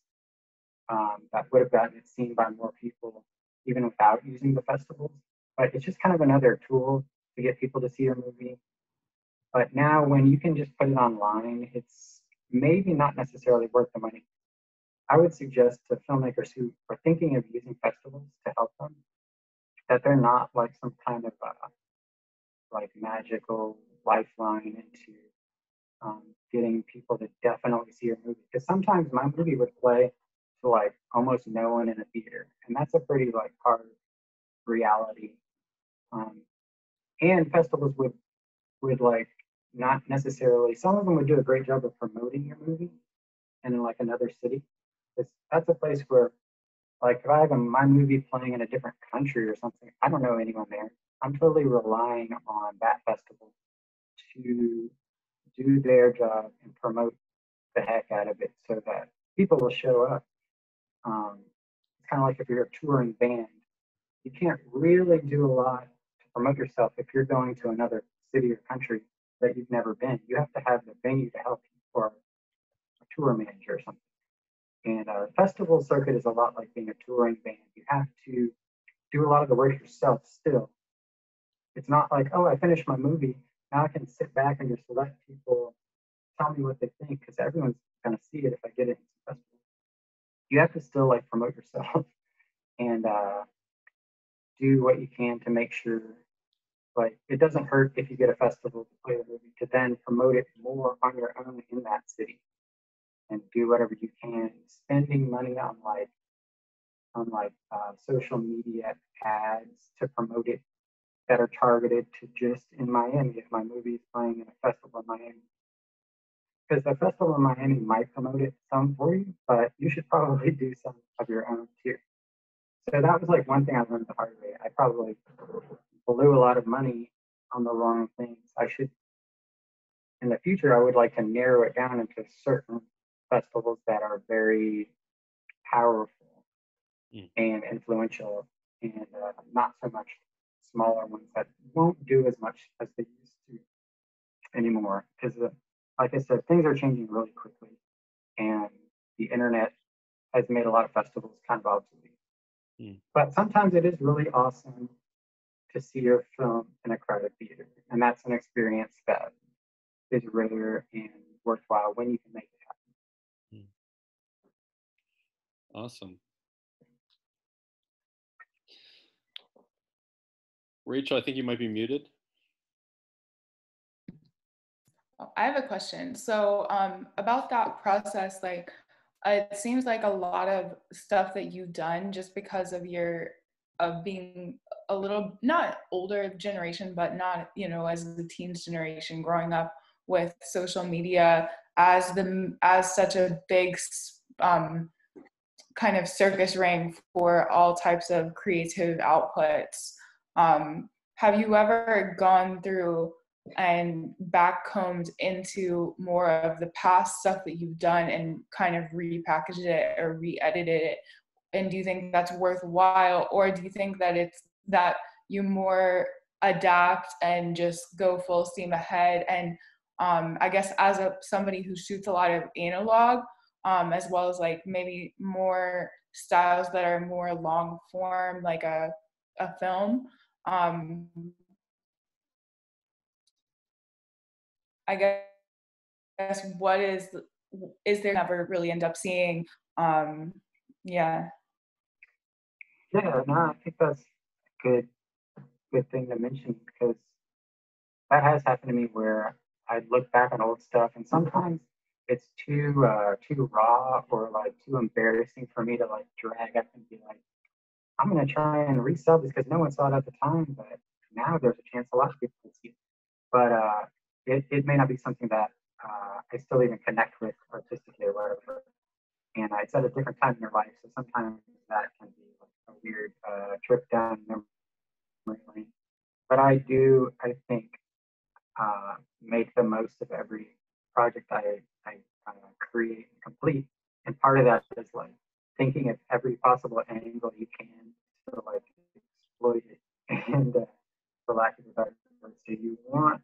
um, that would have gotten it seen by more people even without using the festivals. But it's just kind of another tool to get people to see your movie. But now when you can just put it online, it's maybe not necessarily worth the money. I would suggest to filmmakers who are thinking of using festivals to help them that they're not like some kind of uh, like magical lifeline into um, getting people to definitely see your movie. Because sometimes my movie would play to like almost no one in a theater, and that's a pretty like hard reality. Um, and festivals would would like not necessarily some of them would do a great job of promoting your movie and in like another city. That's a place where like if i have a, my movie playing in a different country or something i don't know anyone there. I'm totally relying on that festival to do their job and promote the heck out of it so that people will show up. Um, it's kind of like if you're a touring band you can't really do a lot to promote yourself if you're going to another city or country that you've never been. You have to have the venue to help you or a tour manager or something. And a festival circuit is a lot like being a touring band. You have to do a lot of the work yourself still. It's not like, oh, I finished my movie. Now I can sit back and just let people tell me what they think because everyone's going to see it if I get it festival. You have to still like promote yourself and uh, do what you can to make sure but it doesn't hurt if you get a festival to play the movie to then promote it more on your own in that city and do whatever you can. Spending money on like on like uh, social media ads to promote it that are targeted to just in Miami if my movie is playing in a festival in Miami. Because the festival in Miami might promote it some for you, but you should probably do some of your own too. So that was like one thing I learned the hard way. I probably blew a lot of money on the wrong things. I should, in the future, I would like to narrow it down into certain festivals that are very powerful mm. and influential, and uh, not so much smaller ones that won't do as much as they used to anymore. Because, uh, like I said, things are changing really quickly, and the internet has made a lot of festivals kind of obsolete. Mm. But sometimes it is really awesome to see your film in a crowded theater. And that's an experience that is rare and worthwhile when you can make it happen. Awesome. Rachel, I think you might be muted. I have a question. So um, about that process, like it seems like a lot of stuff that you've done just because of your of being a little not older generation, but not you know as the teens generation growing up with social media as the as such a big um, kind of circus ring for all types of creative outputs. Um, have you ever gone through and backcombed into more of the past stuff that you've done and kind of repackaged it or re-edited it and do you think that's worthwhile or do you think that it's that you more adapt and just go full steam ahead and um, i guess as a somebody who shoots a lot of analog um, as well as like maybe more styles that are more long form like a, a film um, I guess what is is there never really end up seeing? Um, yeah. Yeah, no, I think that's good good thing to mention because that has happened to me where I look back on old stuff and sometimes it's too uh, too raw or like too embarrassing for me to like drag up and be like, I'm gonna try and resell this because no one saw it at the time, but now there's a chance a lot of people see it. But uh, it, it may not be something that uh, I still even connect with artistically or whatever. And uh, it's at a different time in your life, so sometimes that can be like a weird uh, trip down memory lane. But I do, I think, uh, make the most of every project I, I uh, create and complete. And part of that is like thinking of every possible angle you can to like exploit it. And uh, for lack of a better word, so you want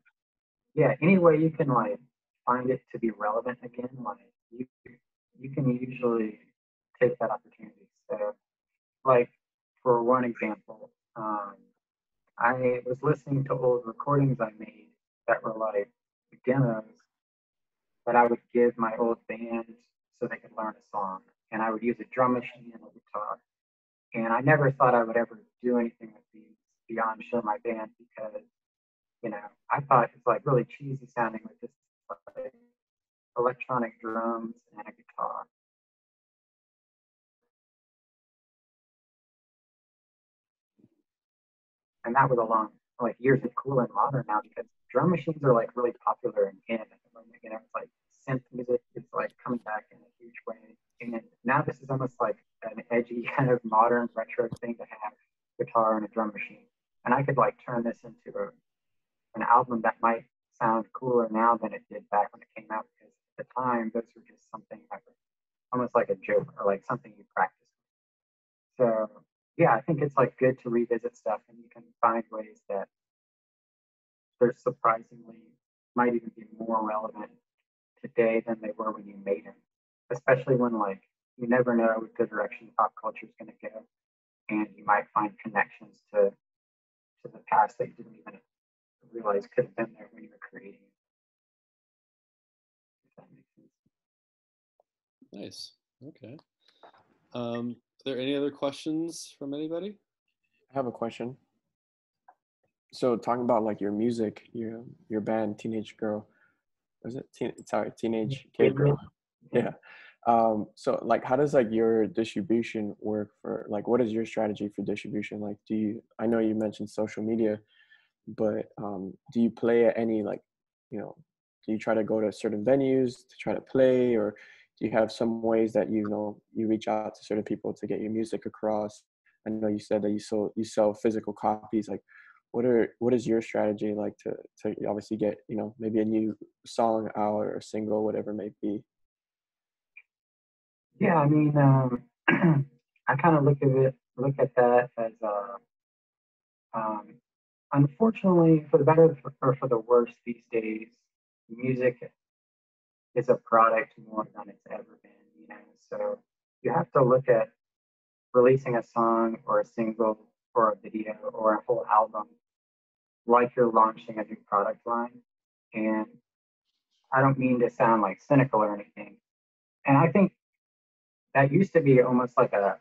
yeah, any way you can like find it to be relevant again, like you you can usually take that opportunity. So, like for one example, um, I was listening to old recordings I made that were like demos that I would give my old band so they could learn a song, and I would use a drum machine and a guitar. And I never thought I would ever do anything with these beyond show my band because you know, I thought it's like really cheesy sounding with just like electronic drums and a guitar. And that was a long like years of cool and modern now because drum machines are like really popular in and in you know, it's like synth music is like coming back in a huge way. And now this is almost like an edgy kind of modern retro thing to have guitar and a drum machine. And I could like turn this into a an album that might sound cooler now than it did back when it came out because at the time those were just something that was almost like a joke or like something you practice. So yeah, I think it's like good to revisit stuff and you can find ways that they're surprisingly might even be more relevant today than they were when you made them. Especially when like you never know the direction pop culture is going to go, and you might find connections to to the past that you didn't even realize could have been there when you were creating. Nice. Okay. Um, there any other questions from anybody? I have a question. So talking about like your music, your your band, Teenage Girl, was it? Teen, sorry, Teenage Kid Girl. Yeah. Um, so like, how does like your distribution work for like, what is your strategy for distribution? Like, do you? I know you mentioned social media but um, do you play at any like you know do you try to go to certain venues to try to play or you have some ways that you know you reach out to certain people to get your music across. I know you said that you sell you sell physical copies like what are what is your strategy like to to obviously get you know maybe a new song out or single whatever it may be? Yeah i mean um, i kind of look at it look at that as uh, um, unfortunately, for the better or for the worse these days, music is a product more than it's ever been, you know. So you have to look at releasing a song or a single or a video or a whole album like you're launching a new product line. And I don't mean to sound like cynical or anything. And I think that used to be almost like a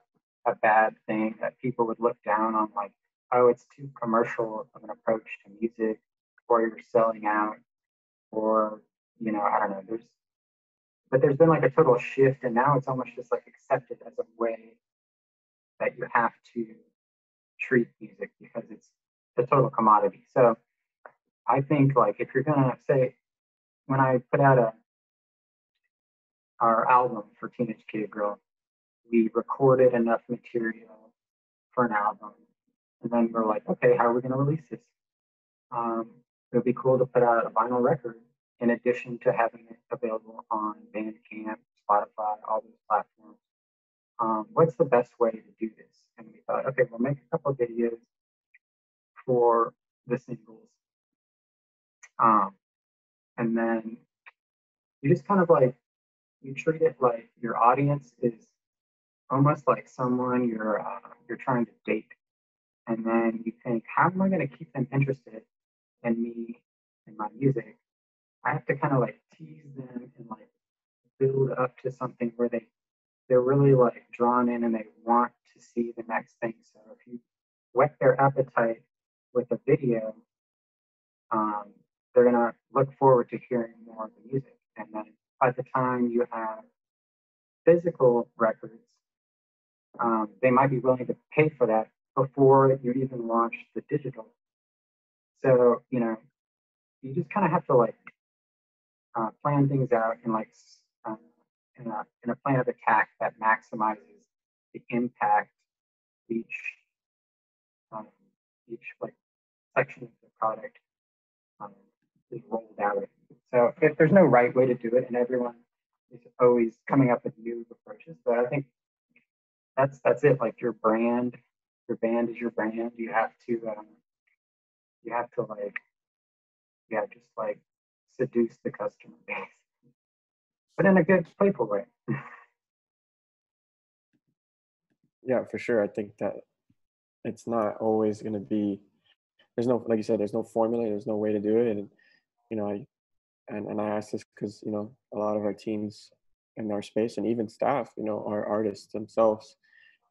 a bad thing that people would look down on, like, oh, it's too commercial of an approach to music, or you're selling out, or you know, I don't know. There's, but there's been like a total shift, and now it's almost just like accepted as a way that you have to treat music because it's a total commodity. So I think like if you're gonna say when I put out a our album for Teenage Kid Girl, we recorded enough material for an album, and then we're like, okay, how are we gonna release this? Um, it would be cool to put out a vinyl record in addition to having it available on Bandcamp, Spotify, all those platforms. Um, what's the best way to do this? And we thought, okay, we'll make a couple videos for the singles. Um, and then you just kind of like, you treat it like your audience is almost like someone you're uh, you're trying to date, and then you think, how am I going to keep them interested in me and my music? I have to kind of like tease them and like build up to something where they they're really like drawn in and they want to see the next thing. So if you whet their appetite with a video, um, they're gonna look forward to hearing more of the music. And then by the time you have physical records, um, they might be willing to pay for that before you even launch the digital. So you know, you just kind of have to like uh, plan things out in like um, in a in a plan of attack that maximizes the impact each um, each like section of the product um, is rolled out. So if there's no right way to do it, and everyone is always coming up with new approaches, but I think that's that's it. Like your brand, your band is your brand. You have to um, you have to like yeah, just like seduce the customer base, but in a good, playful way. yeah, for sure. I think that it's not always going to be. There's no, like you said, there's no formula. There's no way to do it, and you know, I and and I ask this because you know a lot of our teams in our space and even staff, you know, are artists themselves,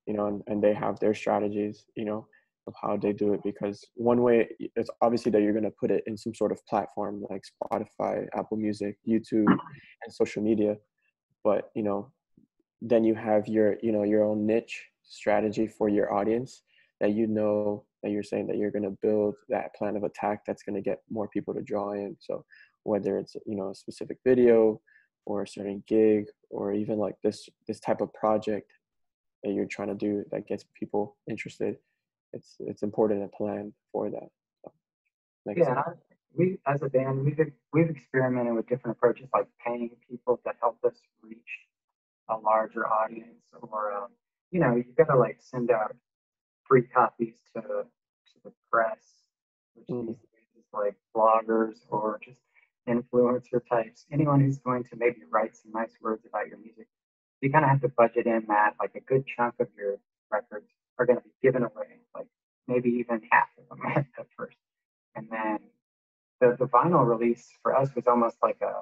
you know, and, and they have their strategies, you know, of how they do it because one way it's obviously that you're going to put it in some sort of platform like spotify apple music youtube and social media. But you know then you have your you know your own niche strategy for your audience that you know that you're saying that you're going to build that plan of attack that's going to get more people to draw in. So whether it's you know a specific video or a certain gig or even like this this type of project that you're trying to do that gets people interested it's it's important to plan for that. So, yeah, I, we as a band we've we've experimented with different approaches like paying people to help us reach a larger audience, or um, you know you got to like send out free copies to to the press, which mm. is like bloggers or just influencer types, anyone who's going to maybe write some nice words about your music. You kind of have to budget in that like a good chunk of your records are going to be given away, like maybe even half of them at first. And then the, the vinyl release for us was almost like a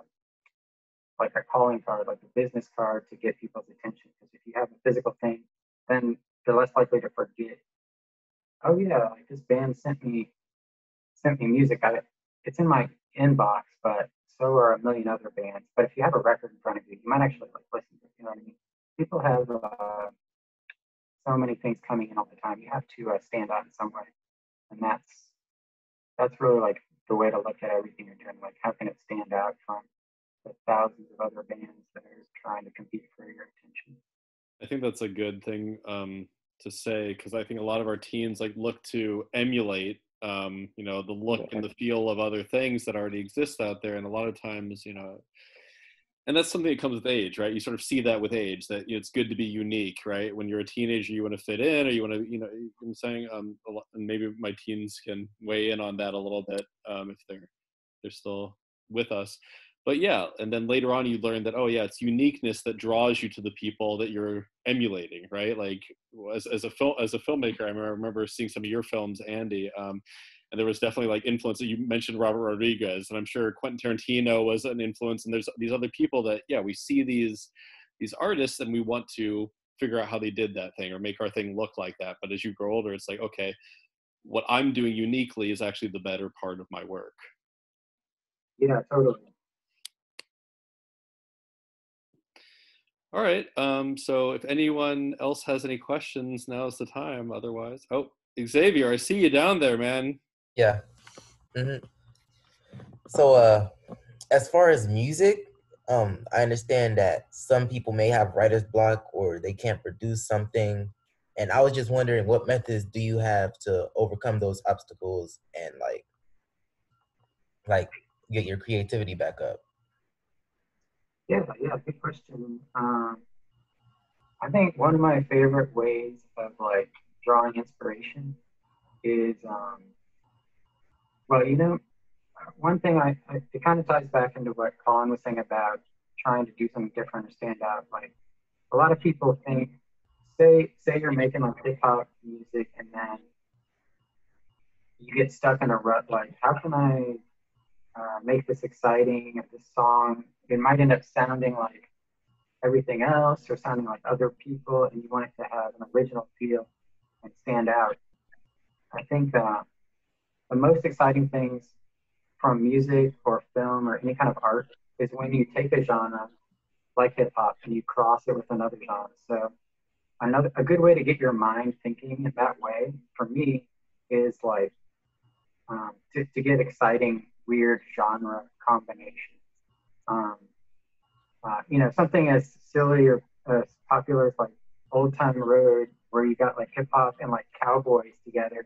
like a calling card, like a business card to get people's attention. Because if you have a physical thing, then they're less likely to forget. Oh yeah, like this band sent me sent me music. I, it's in my inbox, but so are a million other bands. But if you have a record in front of you, you might actually like listen to it. You know what I mean? People have uh, so many things coming in all the time. You have to uh, stand out in some way, and that's that's really like the way to look at everything you're doing. Like, how can it stand out from the thousands of other bands that are trying to compete for your attention? I think that's a good thing um, to say because I think a lot of our teens like look to emulate, um, you know, the look and the feel of other things that already exist out there, and a lot of times, you know, and that's something that comes with age right? You sort of see that with age that you know, it's good to be unique right? When you're a teenager you want to fit in or you want to you know i'm saying um and maybe my teens can weigh in on that a little bit um if they're they're still with us. But yeah and then later on you learn that oh yeah it's uniqueness that draws you to the people that you're emulating right? Like as, as a film as a filmmaker i remember seeing some of your films andy um, and there was definitely like influence. that You mentioned Robert Rodriguez, and I'm sure Quentin Tarantino was an influence. And there's these other people that, yeah, we see these these artists and we want to figure out how they did that thing or make our thing look like that but as you grow older it's like okay what i'm doing uniquely is actually the better part of my work Yeah, totally. all right um, so if anyone else has any questions now's the time otherwise oh xavier i see you down there man Yeah. hmm So, uh, as far as music, um, I understand that some people may have writer's block or they can't produce something. And I was just wondering, what methods do you have to overcome those obstacles and like, like get your creativity back up? Yeah, yeah, good question. Um, I think one of my favorite ways of like drawing inspiration is, um, well, you know, one thing I, I it kind of ties back into what Colin was saying about trying to do something different or stand out. Like a lot of people think, say, say you're making like hip hop music and then you get stuck in a rut. Like, how can I uh, make this exciting? This song, it might end up sounding like everything else or sounding like other people, and you want it to have an original feel and stand out. I think uh, the most exciting things from music or film or any kind of art is when you take a genre like hip hop and you cross it with another genre. So another a good way to get your mind thinking in that way for me is like um, to, to get exciting weird genre combinations. Um, uh, you know, something as silly or as popular as like Old Town Road, where you got like hip hop and like cowboys together.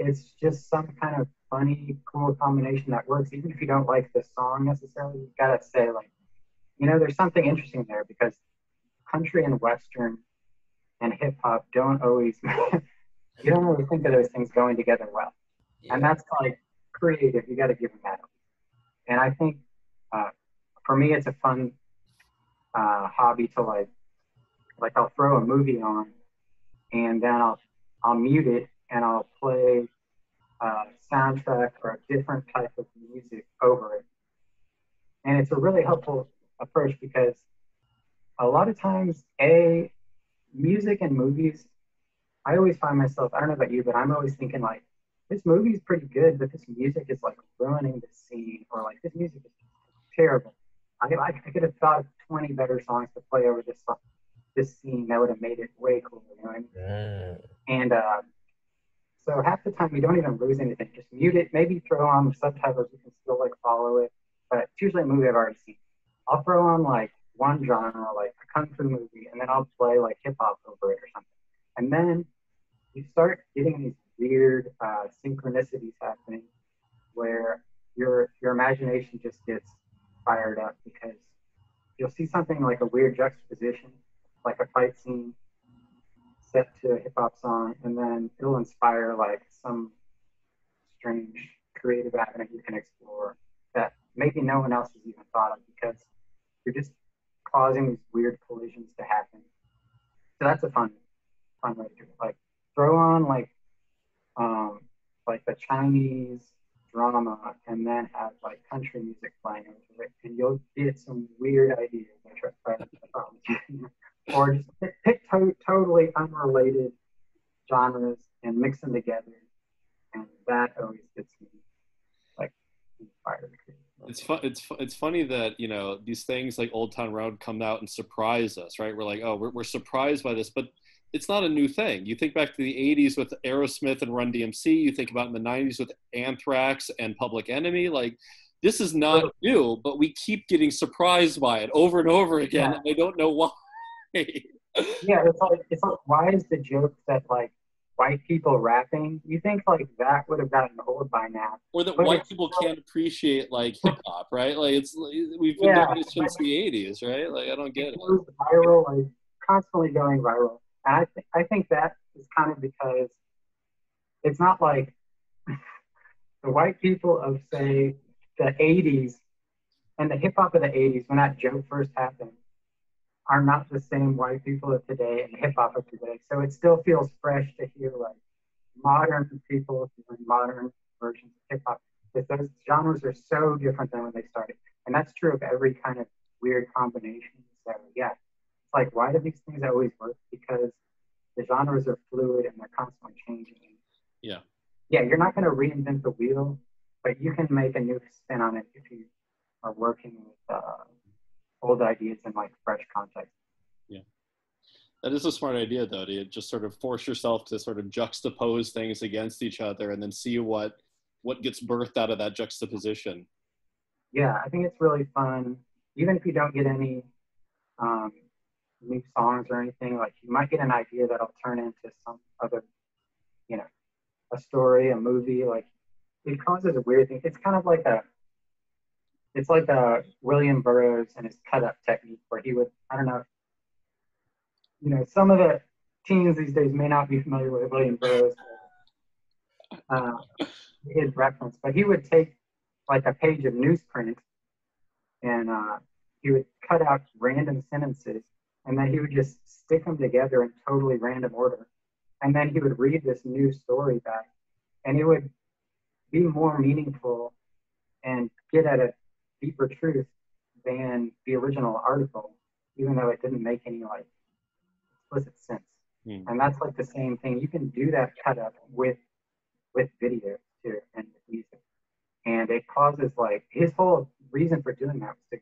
It's just some kind of funny, cool combination that works. Even if you don't like the song necessarily, you gotta say like, you know, there's something interesting there because country and western and hip hop don't always you don't always think of those things going together well. And that's like creative. You got to give them that. And I think uh, for me, it's a fun uh, hobby to like, like I'll throw a movie on, and then I'll I'll mute it and I'll play a soundtrack or a different type of music over it. And it's a really helpful approach because a lot of times, a music and movies, I always find myself, I don't know about you, but I'm always thinking like, this movie is pretty good, but this music is like ruining the scene, or like this music is terrible. I, I, I could have thought of 20 better songs to play over this song, this scene that would have made it way cooler, you know what I mean? Mm. And uh, so half the time you don't even lose anything. Just mute it, maybe throw on the subtitles, you can still like follow it. But it's usually a movie I've already seen. I'll throw on like one genre, like a kung fu movie, and then I'll play like hip hop over it or something. And then you start getting these weird uh, synchronicities happening where your your imagination just gets fired up because you'll see something like a weird juxtaposition, like a fight scene set to a hip hop song, and then it'll inspire like some strange creative avenue you can explore that maybe no one else has even thought of because you're just causing these weird collisions to happen. So that's a fun, fun way to do it. Like throw on like, um, like the Chinese drama, and then have like country music playing over it, and you'll get some weird ideas. I try. or just pick, to- totally unrelated genres and mix them together, and that always gets me like inspired. it's fun it's fu- it's funny that you know these things like old town road come out and surprise us right we're like oh we're, we're surprised by this but it's not a new thing you think back to the 80s with aerosmith and run dmc you think about in the 90s with anthrax and public enemy like this is not new but we keep getting surprised by it over and over again Yeah. and i don't know why Yeah, it's like it's like why is the joke that like white people rapping? You think like that would have gotten old by now? or that But white people still- can't appreciate like hip hop right like it's we've been Yeah. doing this since the 80s right like i don't get it it viral, like constantly going viral. And I think I think that is kind of because it's not like the white people of say the '80s and the hip hop of the '80s when that joke first happened are not the same white people of today and hip hop of today. So it still feels fresh to hear like modern people doing modern versions of hip hop. Because those genres are so different than when they started. And that's true of every kind of weird combination. So yeah, It's like, why do these things always work? Because the genres are fluid and they're constantly changing. Yeah. Yeah, you're not going to reinvent the wheel, but you can make a new spin on it if you are working with uh, old ideas in like fresh context. Yeah. That is a smart idea, though, to just sort of force yourself to sort of juxtapose things against each other and then see what what gets birthed out of that juxtaposition. Yeah, I think it's really fun. Even if you don't get any um, new songs or anything, like you might get an idea that'll turn into some other, you know, a story, a movie. Like it causes a weird thing. It's kind of like a, it's like a William Burroughs and his cut up technique where he would, I don't know, you know, some of the teens these days may not be familiar with William Burroughs, uh, his reference, but he would take like a page of newsprint and uh, he would cut out random sentences and then he would just stick them together in totally random order. And then he would read this new story back and it would be more meaningful and get at a deeper truth than the original article, even though it didn't make any like explicit sense. Hmm. And that's like the same thing. You can do that cut up with with video too and with music. And it causes like his whole reason for doing that was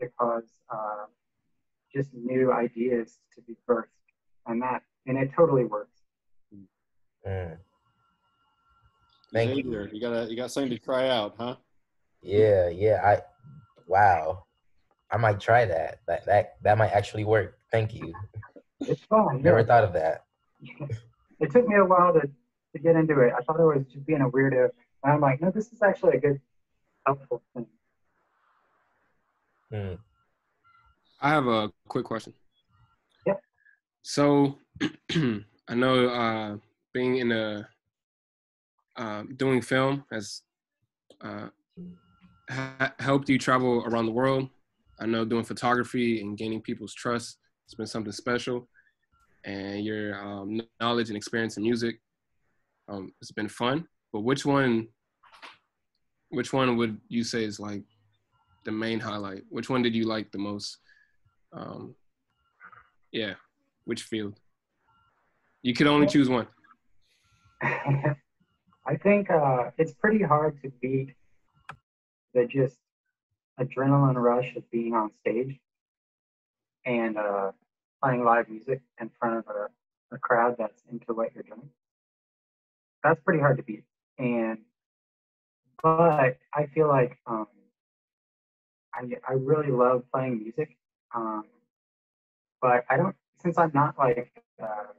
to, to cause uh, just new ideas to be birthed. And that and it totally works. Mm. Thank you. Xavier, you got you got something to try out, huh? Yeah, yeah. I wow. I might try that. That that that might actually work. Thank you. It's fun. Never yeah. thought of that. It took me a while to, to get into it. I thought I was just being a weirdo. And I'm like, no, this is actually a good, helpful thing. Hmm. I have a quick question. Yeah. So I know uh, being in a uh, doing film has uh, ha- helped you travel around the world. I know doing photography and gaining people's trust has been something special, and your um, knowledge and experience in music um, has been fun. But which one, which one would you say is like the main highlight? Which one did you like the most? Um, yeah, which field? You could only choose one. I think uh, it's pretty hard to beat the just adrenaline rush of being on stage and uh, playing live music in front of a, a crowd that's into what you're doing. That's pretty hard to beat. And but I feel like um, I I really love playing music. Um, but I don't since I'm not like uh,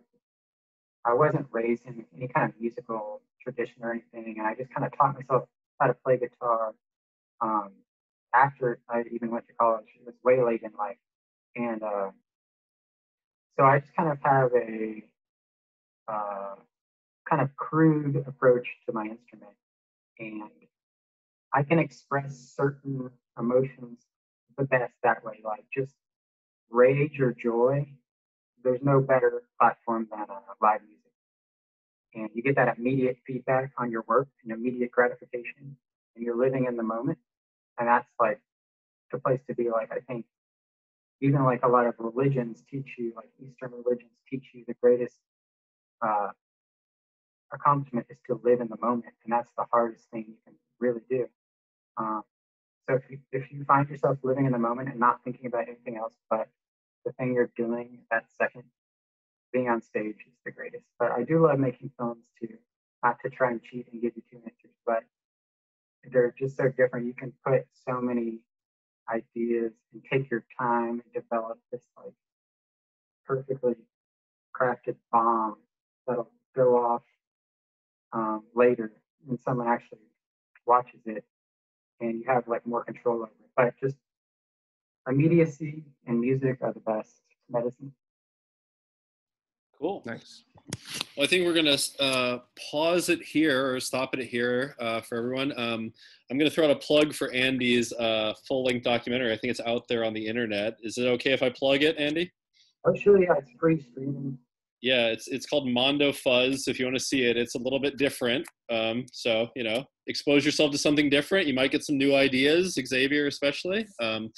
I wasn't raised in any kind of musical tradition or anything, and I just kind of taught myself how to play guitar um, after I even went to college. It was way late in life, and uh, so I just kind of have a uh, kind of crude approach to my instrument, and I can express certain emotions the best that way, like just rage or joy. There's no better platform than uh, live music and you get that immediate feedback on your work and immediate gratification and you're living in the moment and that's like the place to be like i think even like a lot of religions teach you like eastern religions teach you the greatest uh, accomplishment is to live in the moment and that's the hardest thing you can really do um, so if you, if you find yourself living in the moment and not thinking about anything else but the thing you're doing that second being on stage is the greatest. But I do love making films too, not to try and cheat and give you two answers, but they're just so different. You can put so many ideas and take your time and develop this like perfectly crafted bomb that'll go off um, later when someone actually watches it and you have like more control over it. But just immediacy and music are the best medicine. Cool. Nice. Well, I think we're gonna uh, pause it here or stop it here uh, for everyone. Um, I'm gonna throw out a plug for Andy's uh, full-length documentary. I think it's out there on the internet. Is it okay if I plug it, Andy? Oh, sure, yeah, it's free streaming. Yeah, it's it's called Mondo Fuzz. If you want to see it, it's a little bit different. Um, so you know, expose yourself to something different. You might get some new ideas, Xavier especially. Um,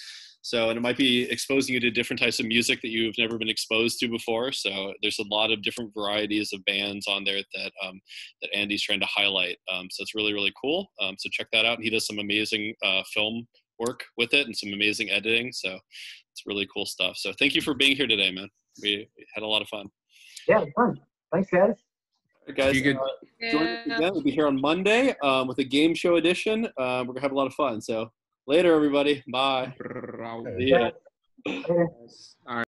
So, and it might be exposing you to different types of music that you've never been exposed to before. So, there's a lot of different varieties of bands on there that um, that Andy's trying to highlight. Um, so, it's really really cool. Um, so, check that out. And he does some amazing uh, film work with it and some amazing editing. So, it's really cool stuff. So, thank you for being here today, man. We had a lot of fun. Yeah, fun. Thanks, guys. All right, guys, You could- uh, join us again. We'll be here on Monday um, with a game show edition. Uh, we're gonna have a lot of fun. So later, everybody. Bye. See ya. All right.